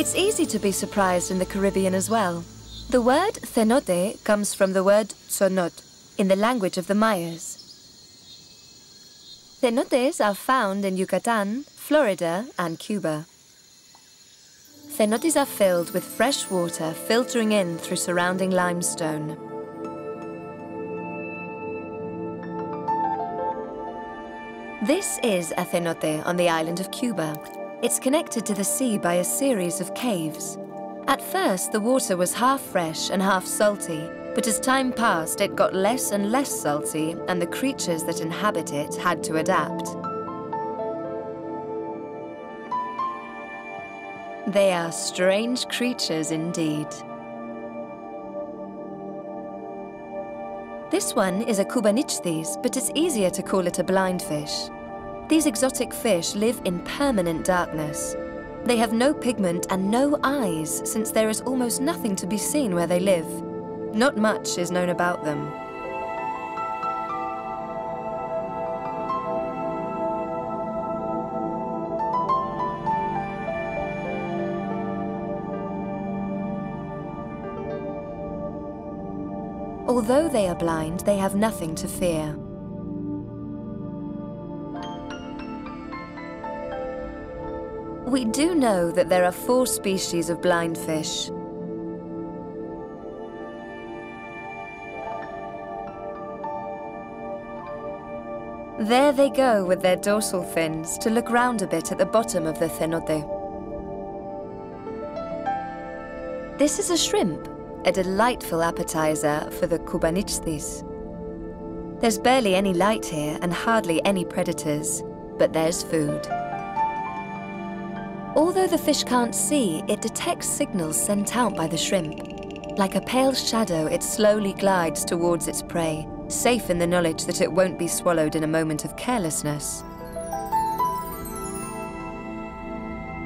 It's easy to be surprised in the Caribbean as well. The word cenote comes from the word tzonot in the language of the Mayas. Cenotes are found in Yucatan, Florida, and Cuba. Cenotes are filled with fresh water filtering in through surrounding limestone. This is a cenote on the island of Cuba. It's connected to the sea by a series of caves. At first, the water was half fresh and half salty, but as time passed, it got less and less salty, and the creatures that inhabit it had to adapt. They are strange creatures indeed. This one is a Cubanichthys, but it's easier to call it a blind fish. These exotic fish live in permanent darkness. They have no pigment and no eyes, since there is almost nothing to be seen where they live. Not much is known about them. Although they are blind, they have nothing to fear. We do know that there are four species of blind fish. There they go with their dorsal fins to look round a bit at the bottom of the cenote. This is a shrimp, a delightful appetizer for the Cubanichthys. There's barely any light here and hardly any predators, but there's food. Although the fish can't see, it detects signals sent out by the shrimp. Like a pale shadow, it slowly glides towards its prey, safe in the knowledge that it won't be swallowed in a moment of carelessness.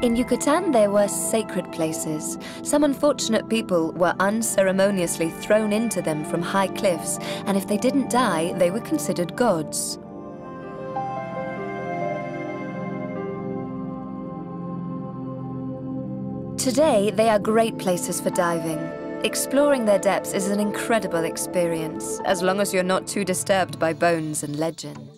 In Yucatan, there were sacred places. Some unfortunate people were unceremoniously thrown into them from high cliffs, and if they didn't die, they were considered gods. Today, they are great places for diving. Exploring their depths is an incredible experience, as long as you're not too disturbed by bones and legend.